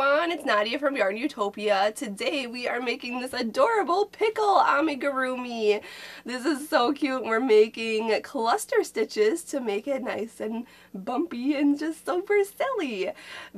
everyone, it's Nadia from YARNutopia. Today we are making this adorable pickle amigurumi. This is so cute. We're making cluster stitches to make it nice and bumpy and just super silly.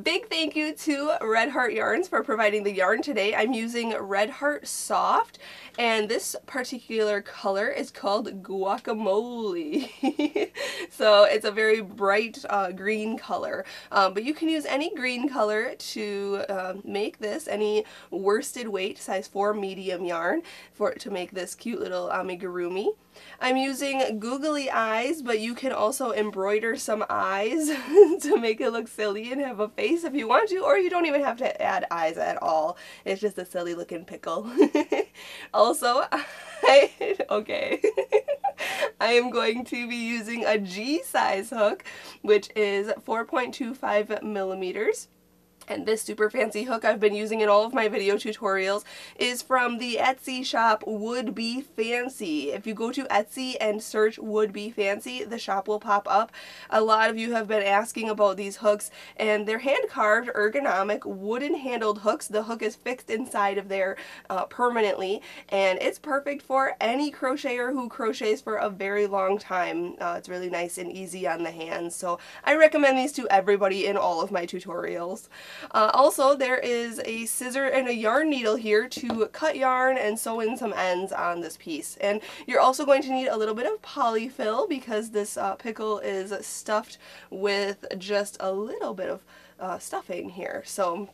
Big thank you to Red Heart Yarns for providing the yarn today. I'm using Red Heart Soft and this particular color is called guacamole. so it's a very bright uh, green color, um, but you can use any green color to uh, make this, any worsted weight size 4 medium yarn for to make this cute little amigurumi. I'm using googly eyes, but you can also embroider some eyes to make it look silly and have a face if you want to, or you don't even have to add eyes at all. It's just a silly looking pickle. also, I, okay, I am going to be using a G size hook, which is 4.25 millimeters. And this super fancy hook I've been using in all of my video tutorials is from the Etsy shop Wood Be Fancy. If you go to Etsy and search Wood Be Fancy, the shop will pop up. A lot of you have been asking about these hooks and they're hand carved, ergonomic, wooden handled hooks. The hook is fixed inside of there uh, permanently and it's perfect for any crocheter who crochets for a very long time. Uh, it's really nice and easy on the hands. So I recommend these to everybody in all of my tutorials. Uh, also, there is a scissor and a yarn needle here to cut yarn and sew in some ends on this piece. And you're also going to need a little bit of polyfill because this uh, pickle is stuffed with just a little bit of uh, stuffing here. So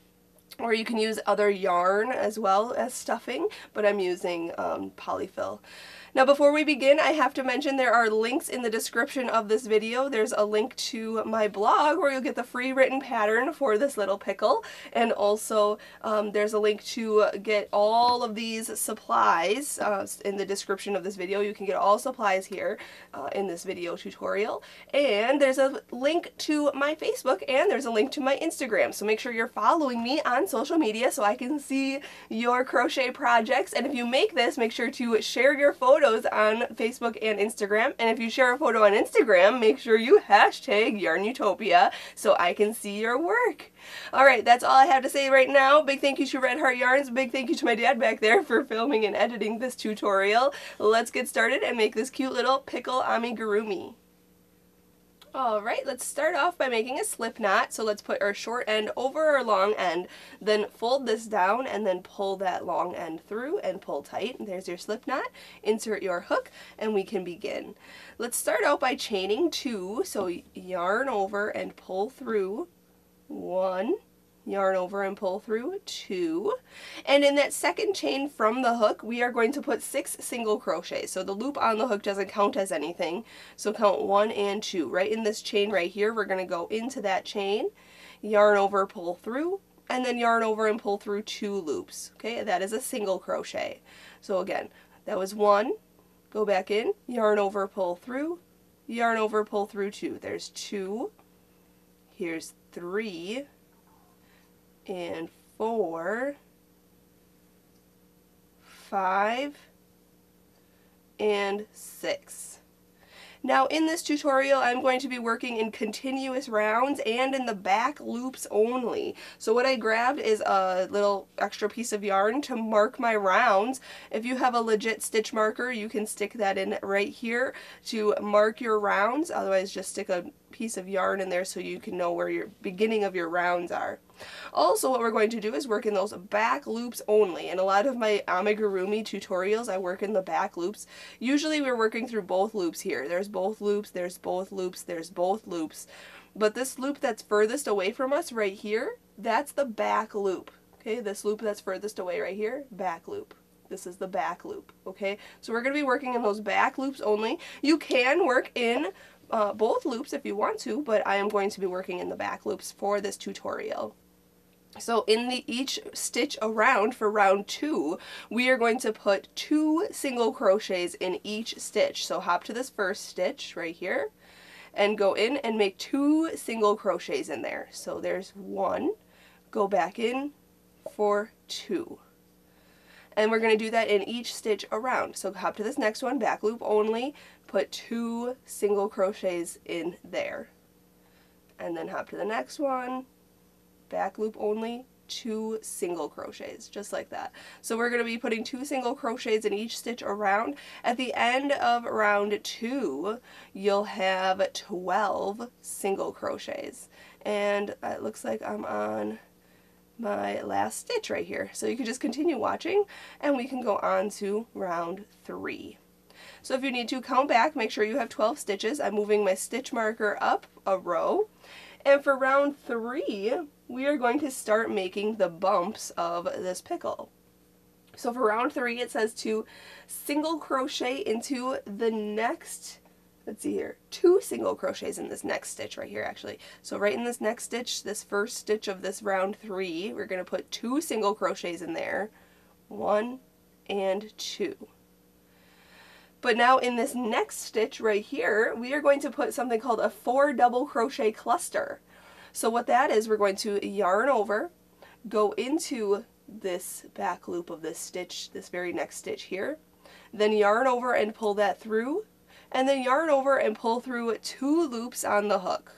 or you can use other yarn as well as stuffing, but I'm using um, polyfill. Now before we begin, I have to mention there are links in the description of this video. There's a link to my blog where you'll get the free written pattern for this little pickle, and also um, there's a link to get all of these supplies uh, in the description of this video. You can get all supplies here uh, in this video tutorial, and there's a link to my Facebook, and there's a link to my Instagram, so make sure you're following me on social media so I can see your crochet projects, and if you make this, make sure to share your photos photos on Facebook and Instagram. And if you share a photo on Instagram, make sure you hashtag YARNutopia so I can see your work. Alright, that's all I have to say right now. Big thank you to Red Heart Yarns. Big thank you to my dad back there for filming and editing this tutorial. Let's get started and make this cute little pickle amigurumi. Alright, let's start off by making a slip knot. So let's put our short end over our long end, then fold this down and then pull that long end through and pull tight. There's your slip knot. Insert your hook and we can begin. Let's start out by chaining two. So yarn over and pull through one, yarn over and pull through two. And in that second chain from the hook we are going to put six single crochets. So the loop on the hook doesn't count as anything. So count one and two. Right in this chain right here we're going to go into that chain yarn over pull through and then yarn over and pull through two loops. Okay that is a single crochet. So again that was one. Go back in yarn over pull through yarn over pull through two. There's two. Here's three and four, five, and six. Now in this tutorial I'm going to be working in continuous rounds and in the back loops only. So what I grabbed is a little extra piece of yarn to mark my rounds. If you have a legit stitch marker you can stick that in right here to mark your rounds otherwise just stick a piece of yarn in there so you can know where your beginning of your rounds are. Also what we're going to do is work in those back loops only. In a lot of my amigurumi tutorials I work in the back loops. Usually we're working through both loops here. There's both loops, there's both loops, there's both loops. But this loop that's furthest away from us right here, that's the back loop. Okay, this loop that's furthest away right here, back loop. This is the back loop, okay? So we're going to be working in those back loops only. You can work in uh, both loops if you want to, but I am going to be working in the back loops for this tutorial. So in the each stitch around for round two, we are going to put two single crochets in each stitch. So hop to this first stitch right here and go in and make two single crochets in there. So there's one, go back in for two. And we're going to do that in each stitch around. So hop to this next one, back loop only, put two single crochets in there. And then hop to the next one, back loop only, two single crochets just like that. So we're going to be putting two single crochets in each stitch around. At the end of round two you'll have 12 single crochets. And uh, it looks like I'm on my last stitch right here. So you can just continue watching and we can go on to round three. So if you need to count back make sure you have 12 stitches. I'm moving my stitch marker up a row. And for round three, we are going to start making the bumps of this pickle. So for round three, it says to single crochet into the next, let's see here, two single crochets in this next stitch right here actually. So right in this next stitch, this first stitch of this round three, we're going to put two single crochets in there, one and two. But now in this next stitch right here, we are going to put something called a four double crochet cluster. So what that is, we're going to yarn over, go into this back loop of this stitch, this very next stitch here, then yarn over and pull that through, and then yarn over and pull through two loops on the hook.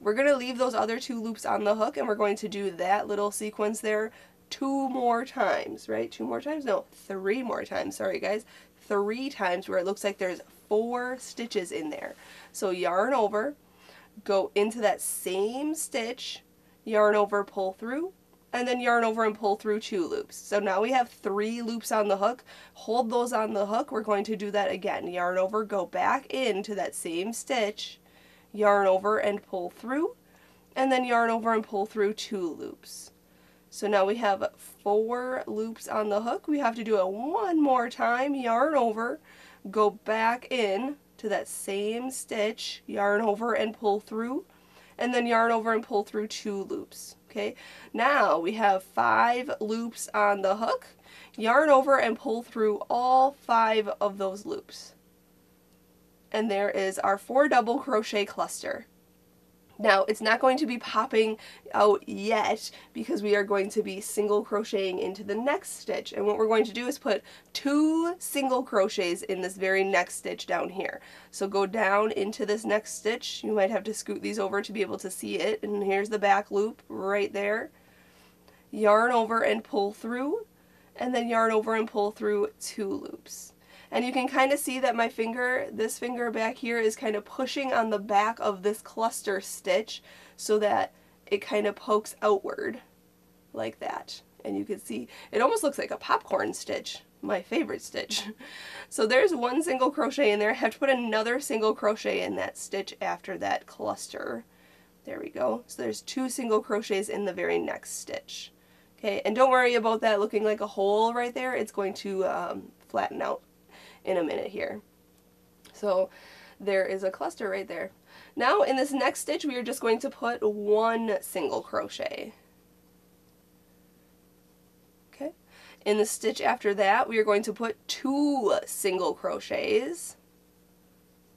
We're going to leave those other two loops on the hook and we're going to do that little sequence there two more times, right? Two more times? No, three more times. Sorry guys three times where it looks like there's four stitches in there. So yarn over, go into that same stitch, yarn over, pull through, and then yarn over and pull through two loops. So now we have three loops on the hook. Hold those on the hook. We're going to do that again. Yarn over, go back into that same stitch, yarn over and pull through, and then yarn over and pull through two loops. So now we have four loops on the hook. We have to do it one more time, yarn over, go back in to that same stitch, yarn over and pull through, and then yarn over and pull through two loops. Okay, now we have five loops on the hook, yarn over and pull through all five of those loops. And there is our four double crochet cluster. Now it's not going to be popping out yet because we are going to be single crocheting into the next stitch and what we're going to do is put two single crochets in this very next stitch down here. So go down into this next stitch, you might have to scoot these over to be able to see it and here's the back loop right there. Yarn over and pull through and then yarn over and pull through two loops. And you can kind of see that my finger, this finger back here, is kind of pushing on the back of this cluster stitch so that it kind of pokes outward like that. And you can see, it almost looks like a popcorn stitch, my favorite stitch. So there's one single crochet in there. I have to put another single crochet in that stitch after that cluster. There we go. So there's two single crochets in the very next stitch. Okay, and don't worry about that looking like a hole right there. It's going to um, flatten out in a minute here. So there is a cluster right there. Now in this next stitch we are just going to put one single crochet. Okay. In the stitch after that we are going to put two single crochets.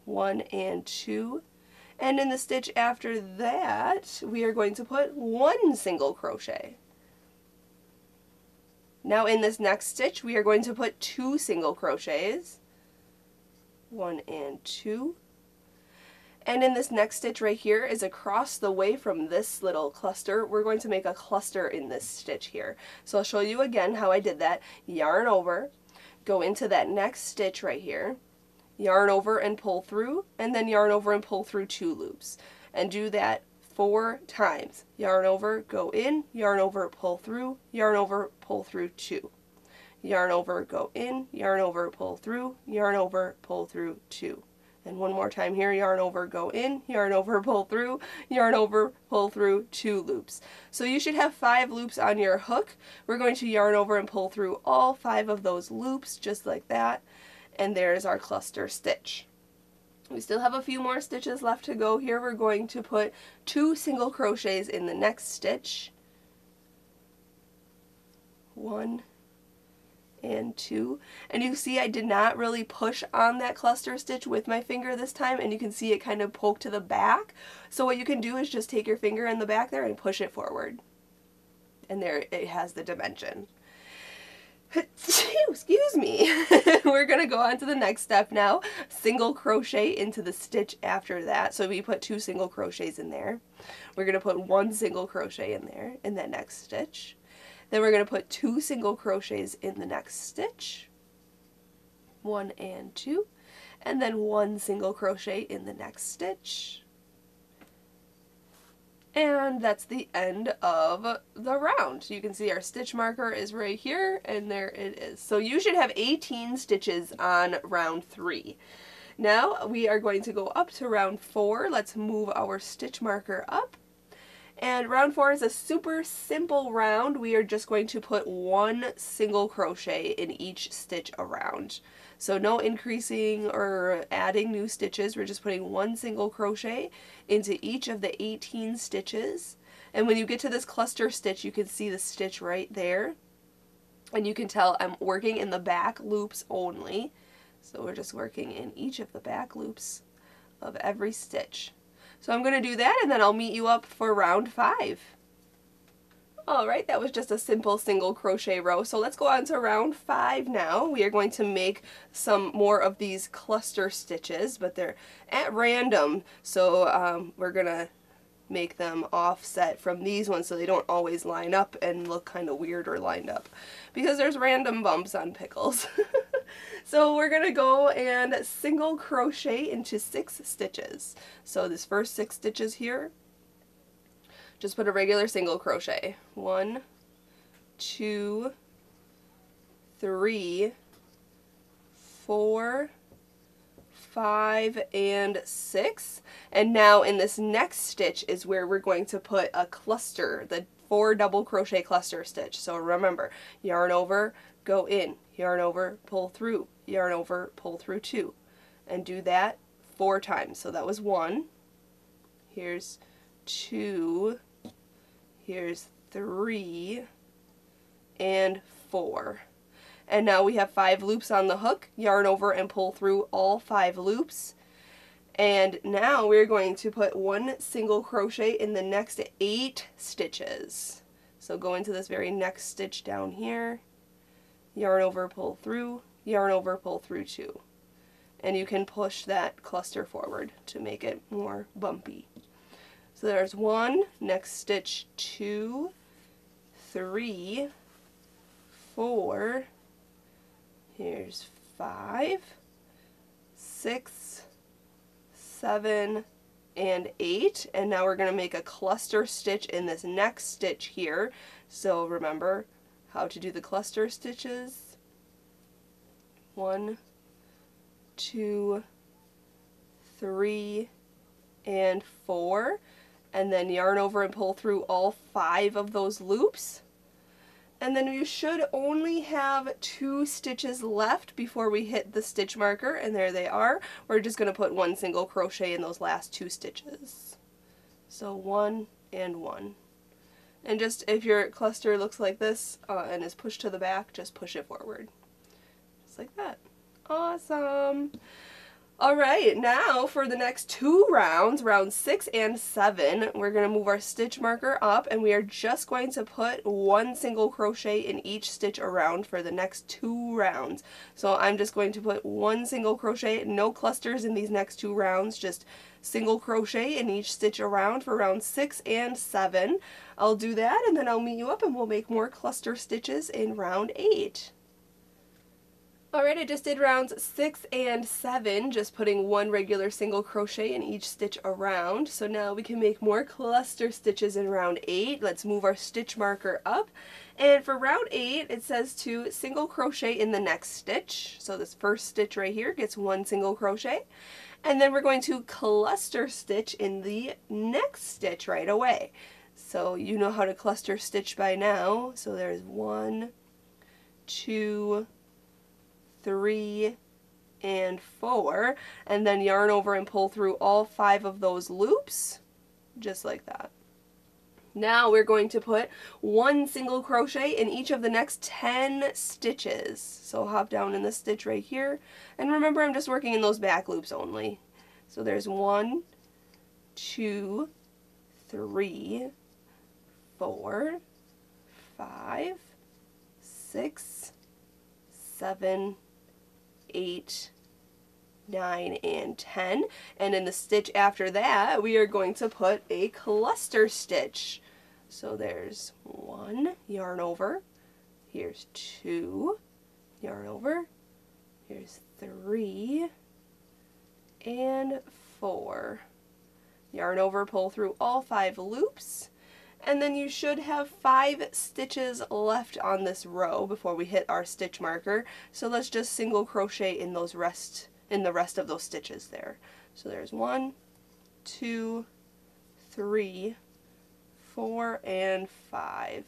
One and two. And in the stitch after that we are going to put one single crochet. Now in this next stitch we are going to put two single crochets one and two. And in this next stitch right here is across the way from this little cluster, we're going to make a cluster in this stitch here. So I'll show you again how I did that. Yarn over, go into that next stitch right here, yarn over and pull through, and then yarn over and pull through two loops. And do that four times. Yarn over, go in, yarn over, pull through, yarn over, pull through two yarn over, go in, yarn over, pull through, yarn over, pull through, two. And one more time here, yarn over, go in, yarn over, pull through, yarn over, pull through, two loops. So you should have five loops on your hook. We're going to yarn over and pull through all five of those loops, just like that. And there's our cluster stitch. We still have a few more stitches left to go here. We're going to put two single crochets in the next stitch. One, and two. And you see I did not really push on that cluster stitch with my finger this time and you can see it kind of poke to the back. So what you can do is just take your finger in the back there and push it forward. And there it has the dimension. excuse me. We're going to go on to the next step now. Single crochet into the stitch after that. So we put two single crochets in there. We're going to put one single crochet in there in that next stitch. Then we're going to put two single crochets in the next stitch. One and two. And then one single crochet in the next stitch. And that's the end of the round. You can see our stitch marker is right here, and there it is. So you should have 18 stitches on round three. Now we are going to go up to round four. Let's move our stitch marker up. And round four is a super simple round. We are just going to put one single crochet in each stitch around. So no increasing or adding new stitches. We're just putting one single crochet into each of the 18 stitches. And when you get to this cluster stitch, you can see the stitch right there. And you can tell I'm working in the back loops only. So we're just working in each of the back loops of every stitch. So I'm going to do that and then I'll meet you up for round five. Alright, that was just a simple single crochet row. So let's go on to round five now. We are going to make some more of these cluster stitches, but they're at random. So um, we're going to make them offset from these ones so they don't always line up and look kind of weird or lined up. Because there's random bumps on pickles. so we're going to go and single crochet into six stitches. So this first six stitches here just put a regular single crochet. One, two, three, four, five, and six. And now in this next stitch is where we're going to put a cluster, the four double crochet cluster stitch. So remember, yarn over, go in, yarn over, pull through, yarn over, pull through two. And do that four times. So that was one. Here's two, Here's three and four. And now we have five loops on the hook. Yarn over and pull through all five loops. And now we're going to put one single crochet in the next eight stitches. So go into this very next stitch down here, yarn over, pull through, yarn over, pull through two. And you can push that cluster forward to make it more bumpy. So there's one, next stitch two, three, four, here's five, six, seven, and eight. And now we're going to make a cluster stitch in this next stitch here. So remember how to do the cluster stitches. One, two, three, and four and then yarn over and pull through all five of those loops. And then you should only have two stitches left before we hit the stitch marker, and there they are. We're just going to put one single crochet in those last two stitches. So one and one. And just if your cluster looks like this uh, and is pushed to the back, just push it forward. Just like that. Awesome! Alright, now for the next two rounds, round six and seven, we're going to move our stitch marker up and we are just going to put one single crochet in each stitch around for the next two rounds. So I'm just going to put one single crochet, no clusters in these next two rounds, just single crochet in each stitch around for round six and seven. I'll do that and then I'll meet you up and we'll make more cluster stitches in round eight. Alright, I just did rounds 6 and 7, just putting one regular single crochet in each stitch around. So now we can make more cluster stitches in round 8. Let's move our stitch marker up. And for round 8, it says to single crochet in the next stitch. So this first stitch right here gets one single crochet. And then we're going to cluster stitch in the next stitch right away. So you know how to cluster stitch by now. So there's one, two, three, and four, and then yarn over and pull through all five of those loops, just like that. Now we're going to put one single crochet in each of the next 10 stitches. So hop down in the stitch right here, and remember I'm just working in those back loops only. So there's one, two, three, four, five, six, seven, eight, nine, and 10. And in the stitch after that, we are going to put a cluster stitch. So there's one, yarn over, here's two, yarn over, here's three, and four. Yarn over, pull through all five loops, and then you should have five stitches left on this row before we hit our stitch marker. So let's just single crochet in those rest in the rest of those stitches there. So there's one, two, three, four, and five.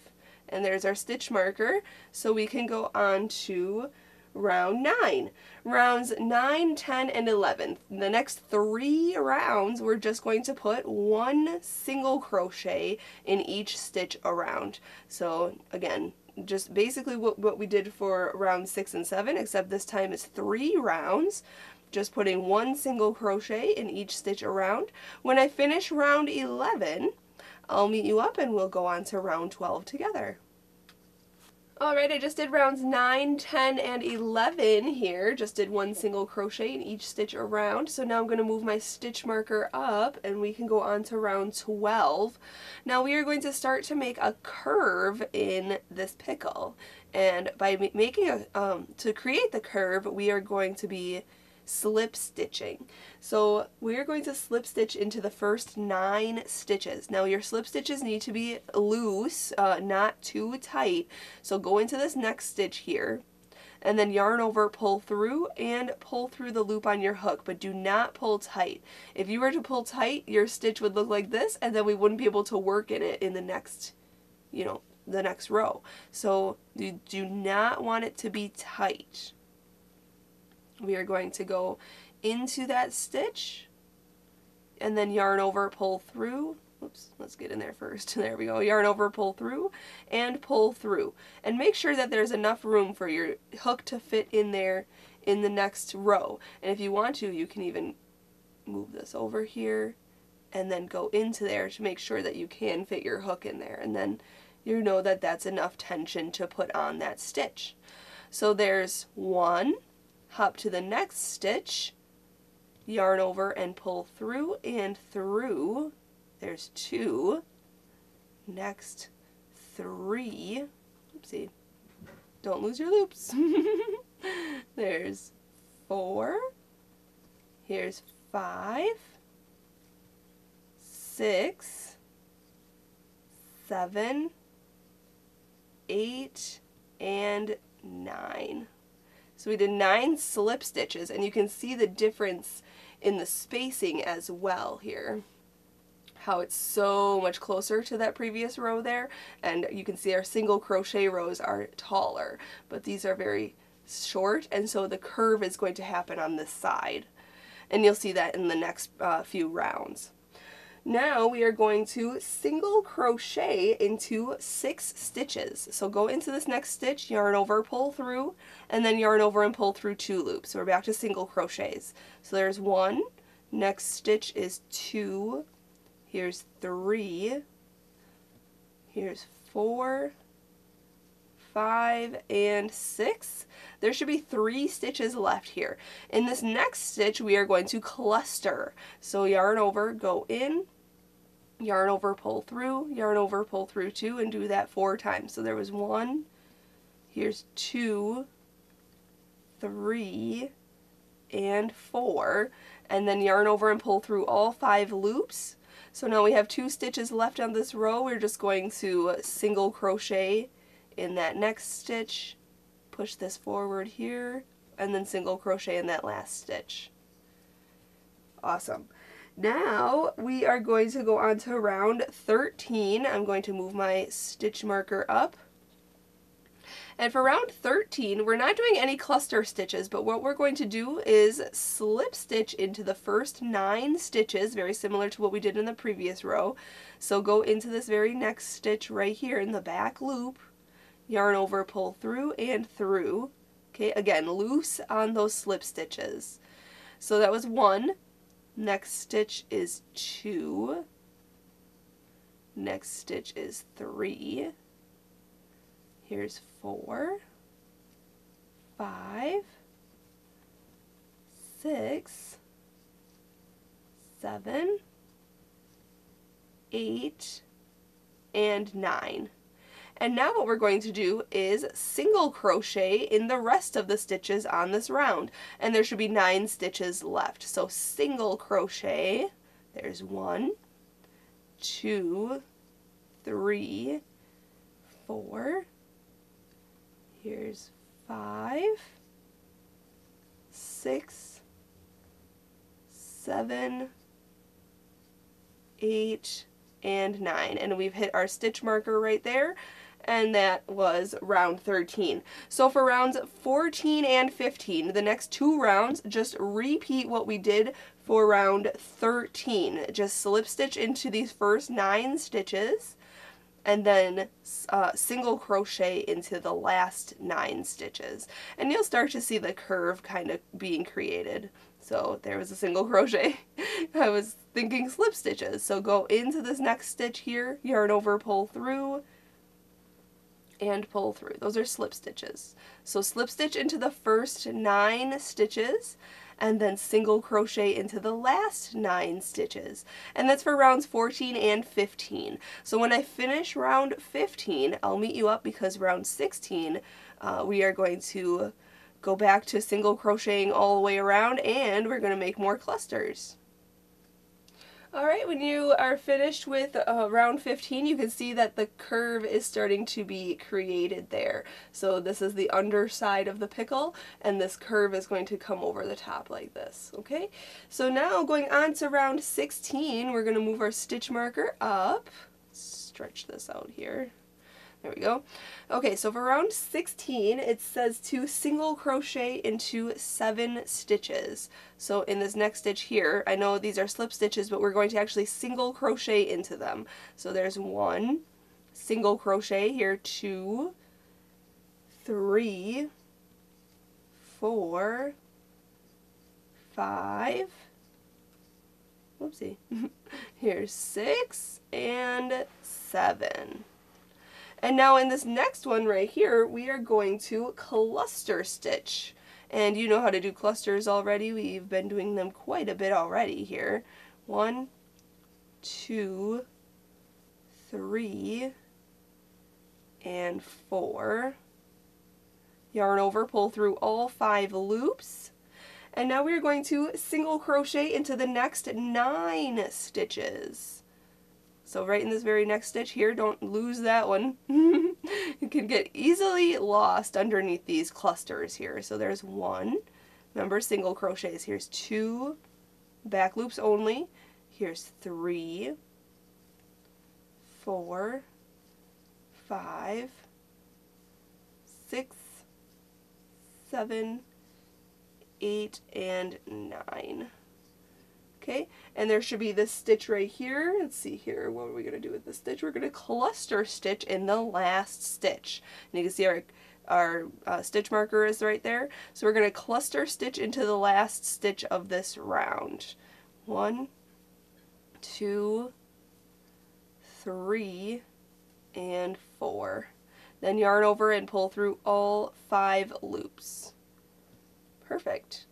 And there's our stitch marker. So we can go on to round 9. Rounds 9, 10, and 11. The next three rounds we're just going to put one single crochet in each stitch around. So again, just basically what, what we did for round 6 and 7, except this time it's three rounds just putting one single crochet in each stitch around. When I finish round 11, I'll meet you up and we'll go on to round 12 together. Alright, I just did rounds 9, 10, and 11 here. Just did one single crochet in each stitch around. So now I'm going to move my stitch marker up and we can go on to round 12. Now we are going to start to make a curve in this pickle. And by making a, um, to create the curve, we are going to be slip stitching. So we're going to slip stitch into the first nine stitches. Now your slip stitches need to be loose, uh, not too tight. So go into this next stitch here and then yarn over, pull through, and pull through the loop on your hook, but do not pull tight. If you were to pull tight, your stitch would look like this, and then we wouldn't be able to work in it in the next, you know, the next row. So you do not want it to be tight we are going to go into that stitch and then yarn over, pull through. Oops, let's get in there first. There we go. Yarn over, pull through, and pull through. And make sure that there's enough room for your hook to fit in there in the next row. And if you want to, you can even move this over here and then go into there to make sure that you can fit your hook in there. And then you know that that's enough tension to put on that stitch. So there's one, hop to the next stitch, yarn over and pull through and through. There's two. Next, three. Oopsie. Don't lose your loops. There's four. Here's five, six, seven, eight, and nine. So we did nine slip stitches and you can see the difference in the spacing as well here. How it's so much closer to that previous row there and you can see our single crochet rows are taller. But these are very short and so the curve is going to happen on this side. And you'll see that in the next uh, few rounds. Now we are going to single crochet into six stitches. So go into this next stitch, yarn over, pull through, and then yarn over and pull through two loops. So we're back to single crochets. So there's one, next stitch is two, here's three, here's four, five, and six. There should be three stitches left here. In this next stitch, we are going to cluster. So yarn over, go in, yarn over, pull through, yarn over, pull through two, and do that four times. So there was one, here's two, three, and four, and then yarn over and pull through all five loops. So now we have two stitches left on this row. We're just going to single crochet in that next stitch, push this forward here, and then single crochet in that last stitch. Awesome. Now we are going to go on to round 13. I'm going to move my stitch marker up. And for round 13, we're not doing any cluster stitches, but what we're going to do is slip stitch into the first nine stitches, very similar to what we did in the previous row. So go into this very next stitch right here in the back loop, yarn over, pull through and through. Okay, again, loose on those slip stitches. So that was one. Next stitch is two. Next stitch is three. Here's four, five, six, seven, eight, and nine. And now what we're going to do is single crochet in the rest of the stitches on this round. And there should be nine stitches left. So single crochet, there's one, two, three, four, here's five, six, seven, eight, and 9 and we've hit our stitch marker right there and that was round 13. So for rounds 14 and 15, the next two rounds, just repeat what we did for round 13. Just slip stitch into these first nine stitches and then uh, single crochet into the last nine stitches. And you'll start to see the curve kind of being created. So there was a single crochet. I was thinking slip stitches. So go into this next stitch here, yarn over, pull through, and pull through. Those are slip stitches. So slip stitch into the first nine stitches and then single crochet into the last nine stitches. And that's for rounds 14 and 15. So when I finish round 15, I'll meet you up because round 16, uh, we are going to go back to single crocheting all the way around and we're going to make more clusters. Alright, when you are finished with uh, round 15, you can see that the curve is starting to be created there. So this is the underside of the pickle, and this curve is going to come over the top like this, okay? So now going on to round 16, we're going to move our stitch marker up, stretch this out here, there we go. Okay, so for round 16, it says to single crochet into seven stitches. So in this next stitch here, I know these are slip stitches, but we're going to actually single crochet into them. So there's one, single crochet here, two, three, four, five, whoopsie, here's six, and seven. And now in this next one right here, we are going to cluster stitch. And you know how to do clusters already. We've been doing them quite a bit already here. One, two, three, and four. Yarn over, pull through all five loops. And now we're going to single crochet into the next nine stitches. So right in this very next stitch here, don't lose that one. it can get easily lost underneath these clusters here. So there's one. Remember single crochets. Here's two back loops only. Here's three, four, five, six, seven, eight, and nine. Okay, and there should be this stitch right here. Let's see here, what are we going to do with the stitch? We're going to cluster stitch in the last stitch. And you can see our, our uh, stitch marker is right there. So we're going to cluster stitch into the last stitch of this round. One, two, three, and four. Then yarn over and pull through all five loops. Perfect.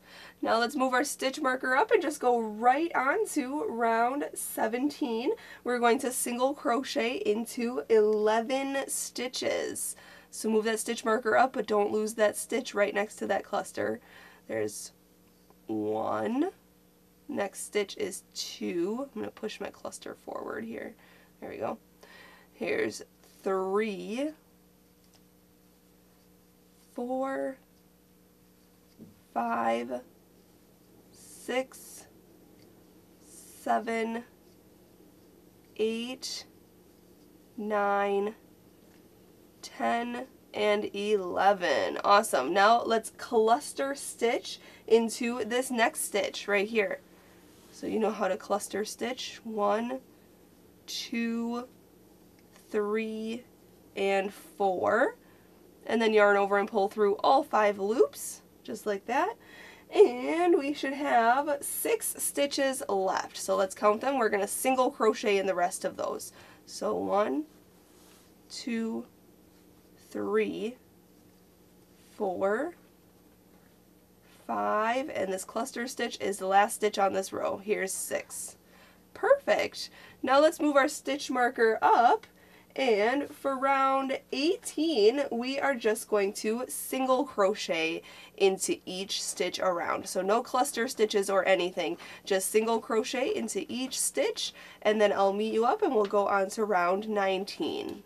Now let's move our stitch marker up and just go right on to round 17. We're going to single crochet into 11 stitches. So move that stitch marker up, but don't lose that stitch right next to that cluster. There's one. Next stitch is two. I'm going to push my cluster forward here. There we go. Here's three, four, five, six, seven, eight, nine, ten, and 11. Awesome. Now let's cluster stitch into this next stitch right here. So you know how to cluster stitch. One, two, three, and four. And then yarn over and pull through all five loops, just like that and we should have six stitches left. So let's count them. We're going to single crochet in the rest of those. So one, two, three, four, five, and this cluster stitch is the last stitch on this row. Here's six. Perfect. Now let's move our stitch marker up and for round 18 we are just going to single crochet into each stitch around. So no cluster stitches or anything just single crochet into each stitch and then I'll meet you up and we'll go on to round 19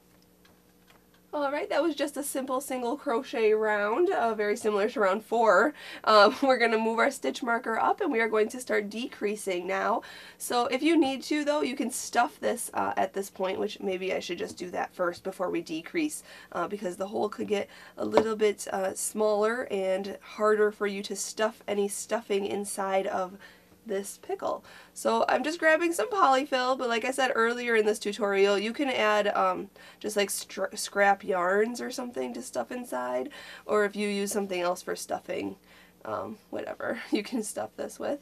Alright, that was just a simple single crochet round, uh, very similar to round four. Um, we're going to move our stitch marker up and we are going to start decreasing now. So if you need to though, you can stuff this uh, at this point, which maybe I should just do that first before we decrease uh, because the hole could get a little bit uh, smaller and harder for you to stuff any stuffing inside of this pickle. So I'm just grabbing some polyfill, but like I said earlier in this tutorial, you can add um, just like scrap yarns or something to stuff inside, or if you use something else for stuffing, um, whatever, you can stuff this with.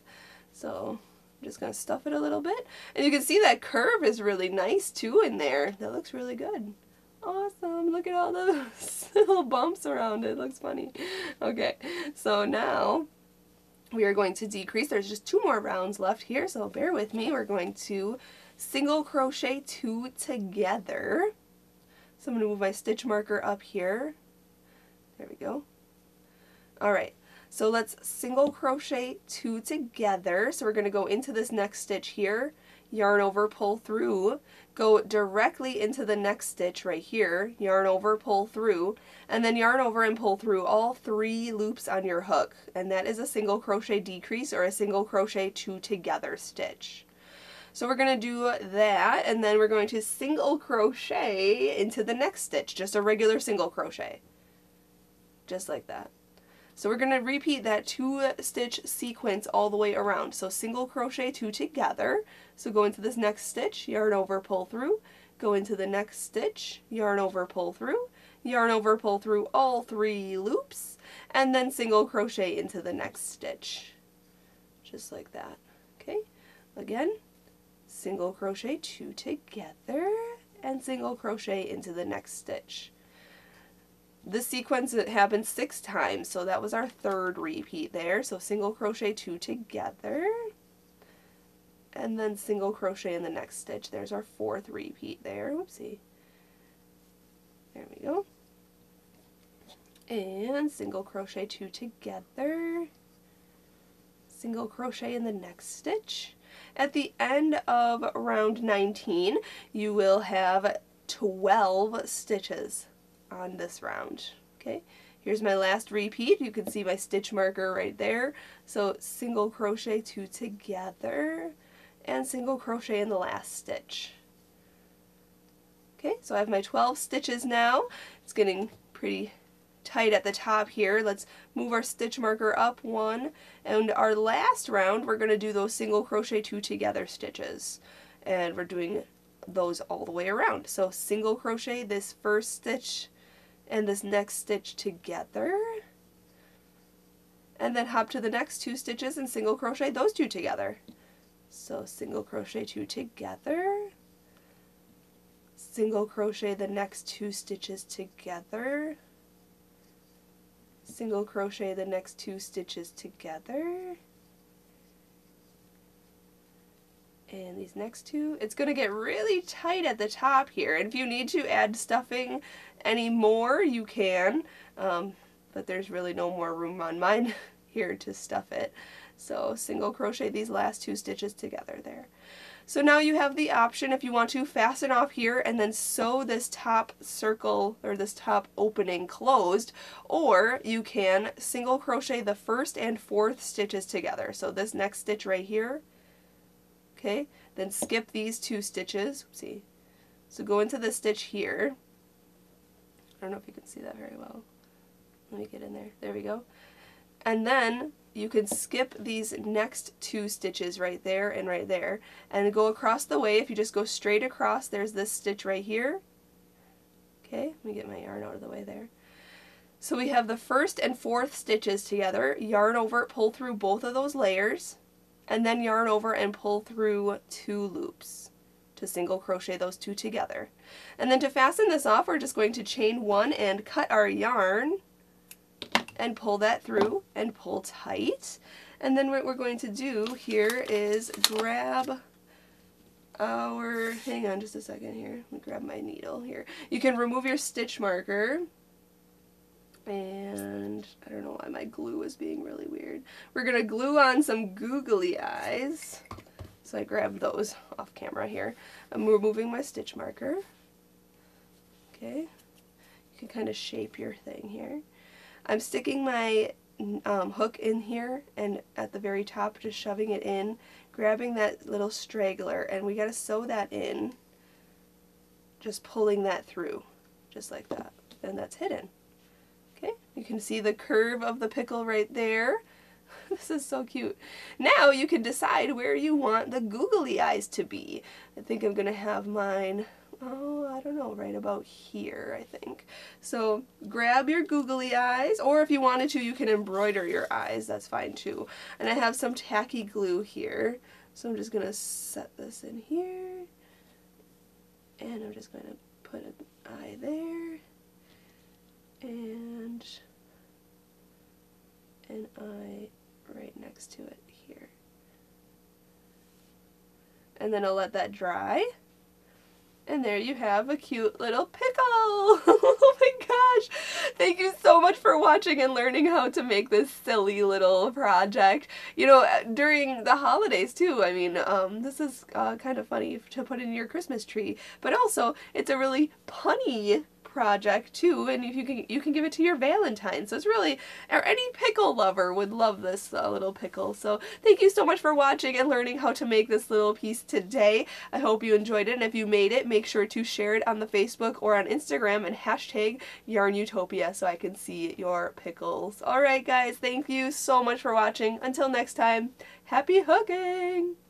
So I'm just going to stuff it a little bit. And you can see that curve is really nice too in there. That looks really good. Awesome, look at all those little bumps around it, looks funny. Okay, so now we are going to decrease. There's just two more rounds left here, so bear with me. We're going to single crochet two together. So I'm going to move my stitch marker up here. There we go. Alright, so let's single crochet two together. So we're going to go into this next stitch here, yarn over, pull through, go directly into the next stitch right here, yarn over, pull through, and then yarn over and pull through all three loops on your hook. And that is a single crochet decrease or a single crochet two together stitch. So we're going to do that and then we're going to single crochet into the next stitch, just a regular single crochet. Just like that. So we're going to repeat that two stitch sequence all the way around. So single crochet two together. So go into this next stitch, yarn over, pull through, go into the next stitch, yarn over, pull through, yarn over, pull through all three loops, and then single crochet into the next stitch. Just like that. Okay, again, single crochet two together, and single crochet into the next stitch. This sequence happened six times, so that was our third repeat there. So single crochet two together, and then single crochet in the next stitch. There's our fourth repeat there. Whoopsie. There we go. And single crochet two together, single crochet in the next stitch. At the end of round 19, you will have 12 stitches on this round. Okay, here's my last repeat. You can see my stitch marker right there. So single crochet two together and single crochet in the last stitch. Okay, so I have my 12 stitches now. It's getting pretty tight at the top here. Let's move our stitch marker up one and our last round we're going to do those single crochet two together stitches and we're doing those all the way around. So single crochet this first stitch and this next stitch together. And then hop to the next two stitches and single crochet those two together. So single crochet two together, single crochet the next two stitches together, single crochet the next two stitches together, and these next two, it's going to get really tight at the top here. And if you need to add stuffing anymore, you can. Um, but there's really no more room on mine here to stuff it. So single crochet these last two stitches together there. So now you have the option if you want to fasten off here and then sew this top circle or this top opening closed or you can single crochet the first and fourth stitches together. So this next stitch right here okay? Then skip these two stitches, see? So go into the stitch here. I don't know if you can see that very well. Let me get in there. There we go. And then you can skip these next two stitches right there and right there and go across the way. If you just go straight across, there's this stitch right here. Okay, let me get my yarn out of the way there. So we have the first and fourth stitches together, yarn over, pull through both of those layers, and then yarn over and pull through two loops to single crochet those two together. And then to fasten this off, we're just going to chain one and cut our yarn and pull that through and pull tight. And then what we're going to do here is grab our, hang on just a second here, let me grab my needle here. You can remove your stitch marker and I don't know why my glue is being really weird. We're going to glue on some googly eyes. So I grabbed those off camera here. I'm removing my stitch marker. Okay. You can kind of shape your thing here. I'm sticking my um, hook in here and at the very top just shoving it in, grabbing that little straggler and we got to sew that in, just pulling that through, just like that. And that's hidden. You can see the curve of the pickle right there. this is so cute. Now you can decide where you want the googly eyes to be. I think I'm going to have mine, oh, I don't know, right about here, I think. So grab your googly eyes, or if you wanted to, you can embroider your eyes. That's fine too. And I have some tacky glue here. So I'm just going to set this in here. And I'm just going to put an eye there and an eye right next to it here. And then I'll let that dry. And there you have a cute little pickle. oh my gosh. Thank you so much for watching and learning how to make this silly little project. You know, during the holidays too. I mean, um, this is uh, kind of funny to put in your Christmas tree. But also, it's a really punny project too, and if you can you can give it to your Valentine. So it's really, or any pickle lover would love this uh, little pickle. So thank you so much for watching and learning how to make this little piece today. I hope you enjoyed it, and if you made it, make sure to share it on the Facebook or on Instagram and hashtag YARNutopia so I can see your pickles. Alright guys, thank you so much for watching. Until next time, happy hooking!